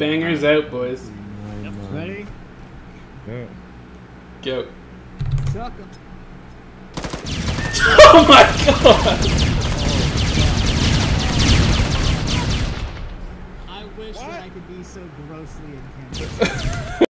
Bangers out, boys. Yep. Ready? Yeah. Go. em. Oh my god! I wish that I could be so grossly intent.